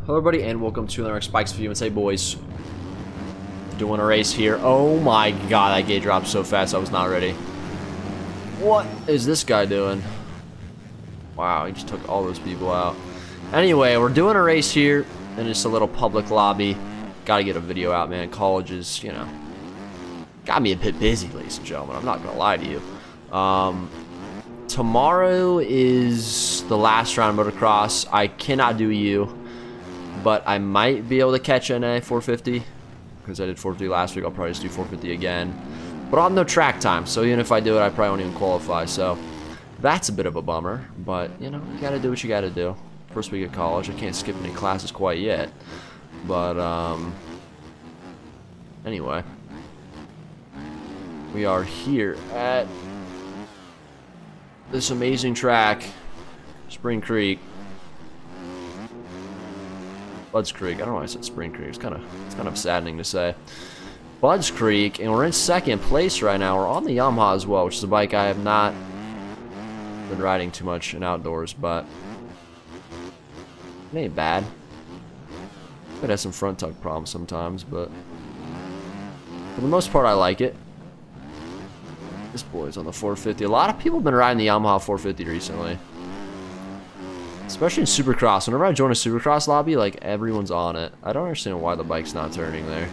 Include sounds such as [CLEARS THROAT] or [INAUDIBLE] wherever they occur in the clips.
Hello everybody and welcome to another Spikes View and say boys doing a race here. Oh my god that gate dropped so fast I was not ready. What is this guy doing? Wow he just took all those people out. Anyway we're doing a race here and it's a little public lobby. Gotta get a video out man. College is you know got me a bit busy ladies and gentlemen. I'm not gonna lie to you. Um, tomorrow is the last round of motocross. I cannot do you but I might be able to catch NA 450 because I did 450 last week. I'll probably just do 450 again. But I'll have no track time, so even if I do it, I probably won't even qualify. So that's a bit of a bummer, but you know, you gotta do what you gotta do. First week of college, I can't skip any classes quite yet. But, um, anyway, we are here at this amazing track, Spring Creek. Budds Creek. I don't know why I said Spring Creek. It's kind of it's kind of saddening to say. Budds Creek, and we're in second place right now. We're on the Yamaha as well, which is a bike I have not been riding too much in outdoors, but it ain't bad. It has some front tuck problems sometimes, but for the most part, I like it. This boy's on the 450. A lot of people have been riding the Yamaha 450 recently. Especially in Supercross. Whenever I join a Supercross lobby, like, everyone's on it. I don't understand why the bike's not turning there.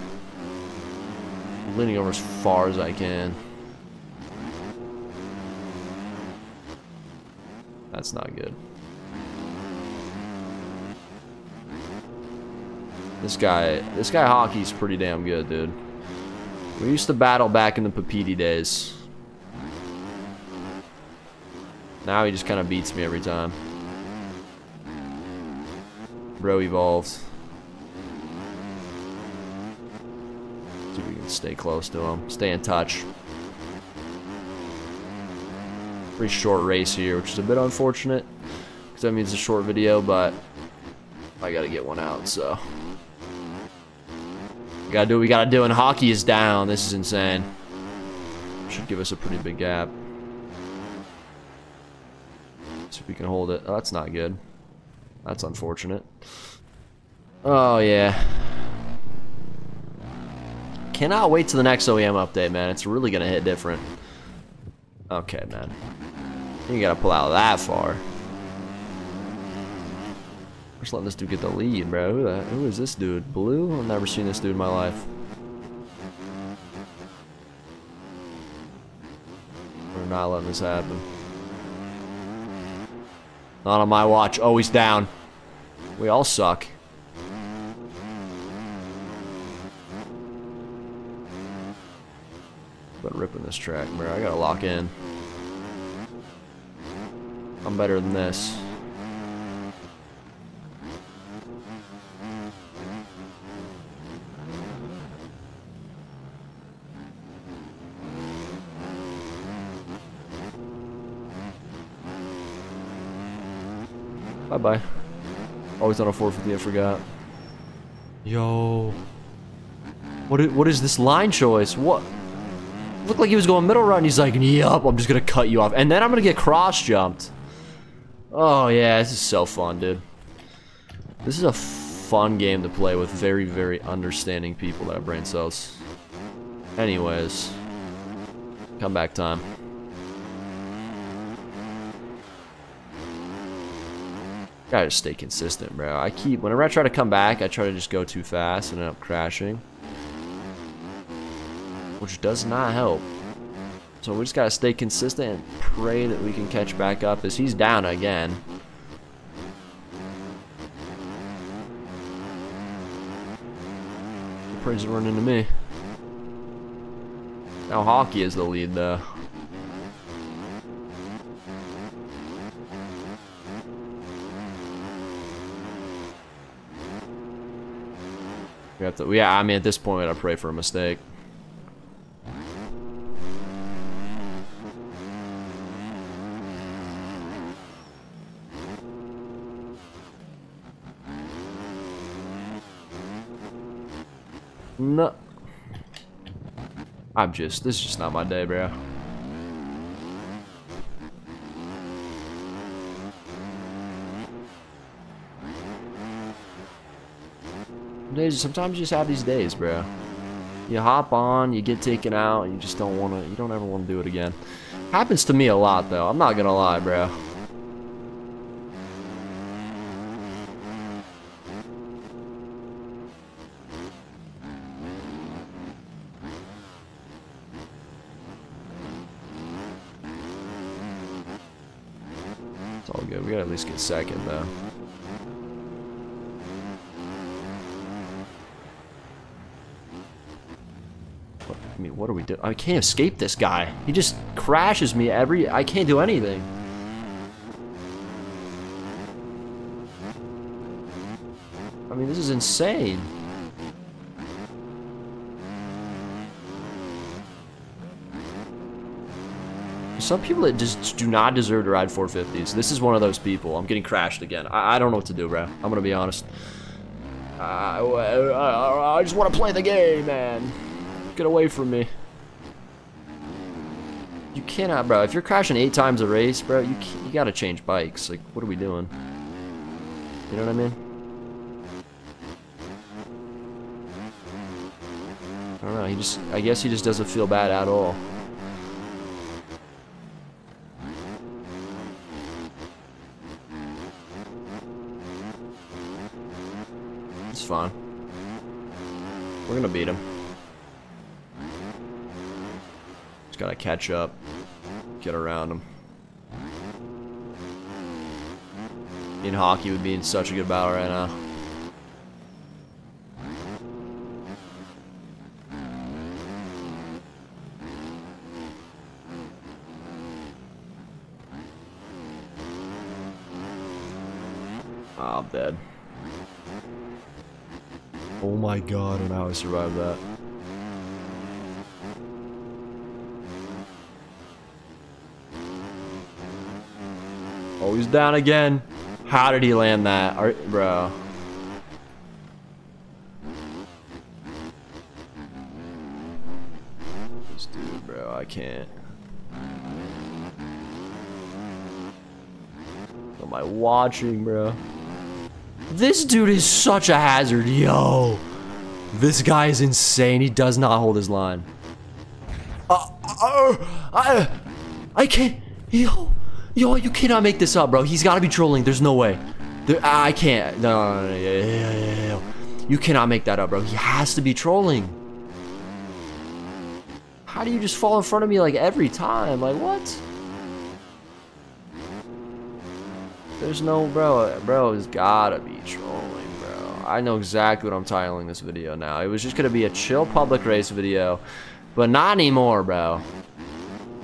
I'm leaning over as far as I can. That's not good. This guy, this guy hockey's pretty damn good, dude. We used to battle back in the Papiti days. Now he just kind of beats me every time. Bro evolves. See if we can stay close to him. Stay in touch. Pretty short race here, which is a bit unfortunate. Because that means a short video, but I gotta get one out, so. We gotta do what we gotta do, and hockey is down. This is insane. Should give us a pretty big gap. See if we can hold it. Oh, that's not good. That's unfortunate. Oh, yeah. Cannot wait to the next OEM update, man. It's really going to hit different. Okay, man. You got to pull out that far. Just letting this dude get the lead, bro. Who, the, who is this dude? Blue? I've never seen this dude in my life. We're not letting this happen. Not on my watch. Oh, he's down. We all suck. But ripping this track, bro. I gotta lock in. I'm better than this. Bye-bye. Always on a 450, I forgot. Yo. What is, what is this line choice? What? Looked like he was going middle run. He's like, yup, I'm just to cut you off. And then I'm to get cross-jumped. Oh, yeah, this is so fun, dude. This is a fun game to play with very, very understanding people that have brain cells. Anyways. Comeback time. Gotta stay consistent, bro. I keep, whenever I try to come back, I try to just go too fast and end up crashing. Which does not help. So we just gotta stay consistent and pray that we can catch back up as he's down again. Praise running to me. Now hockey is the lead though. We have to, yeah, I mean, at this point, I pray for a mistake. No. I'm just, this is just not my day, bro. Sometimes you just have these days, bro. You hop on, you get taken out, and you just don't want to, you don't ever want to do it again. Happens to me a lot, though. I'm not gonna lie, bro. It's all good. We gotta at least get second, though. What, are we doing? I can't escape this guy. He just crashes me every... I can't do anything. I mean, this is insane. Some people that just do not deserve to ride 450s. This is one of those people. I'm getting crashed again. I, I don't know what to do, bro. I'm gonna be honest. I, I, I just want to play the game, man. Get away from me. You cannot, bro. If you're crashing eight times a race, bro, you you gotta change bikes. Like, what are we doing? You know what I mean? I don't know. He just, I guess he just doesn't feel bad at all. It's fine. We're gonna beat him. Just gotta catch up. Get around him. In hockey would be in such a good battle right now. Oh, I'm dead. Oh my god, and how I survived that. Oh, he's down again. How did he land that? Are, bro. This dude, bro, I can't. What am I watching, bro? This dude is such a hazard, yo. This guy is insane. He does not hold his line. Uh, uh, I, I can't. Yo, yo, you cannot make this up, bro. He's got to be trolling. There's no way. There, I can't. No, no, no, yeah, yeah. You cannot make that up, bro. He has to be trolling. How do you just fall in front of me like every time? Like what? There's no, bro, bro, has gotta be trolling, bro. I know exactly what I'm titling this video now. It was just gonna be a chill public race video, but not anymore, bro.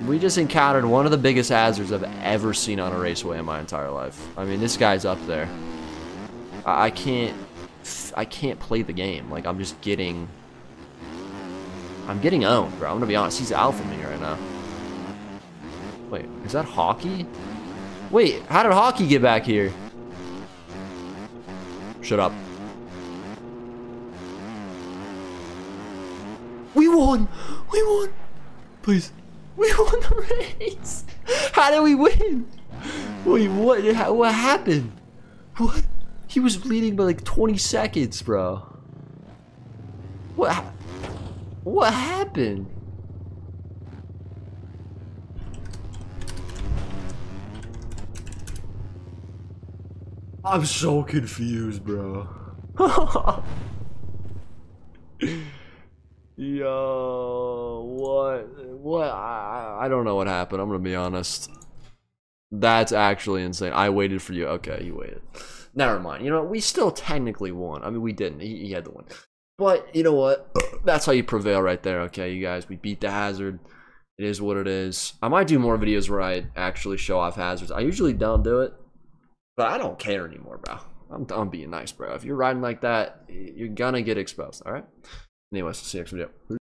We just encountered one of the biggest hazards I've ever seen on a raceway in my entire life. I mean, this guy's up there. I, I can't, I can't play the game. Like, I'm just getting, I'm getting owned, bro. I'm gonna be honest. He's alpha me right now. Wait, is that hockey? Wait, how did Hockey get back here? Shut up. We won! We won! Please. We won the race! How did we win? Wait, what? What happened? What? He was bleeding by like 20 seconds, bro. What? What happened? I'm so confused, bro. [LAUGHS] Yo, what? What? I, I don't know what happened. I'm gonna be honest. That's actually insane. I waited for you. Okay, you waited. Never mind. You know, we still technically won. I mean, we didn't. He, he had the win. But, you know what? [CLEARS THROAT] That's how you prevail right there, okay, you guys. We beat the hazard. It is what it is. I might do more videos where I actually show off hazards. I usually don't do it. But I don't care anymore, bro. I'm, I'm being nice, bro. If you're riding like that, you're gonna get exposed, alright? Anyways, see you next video.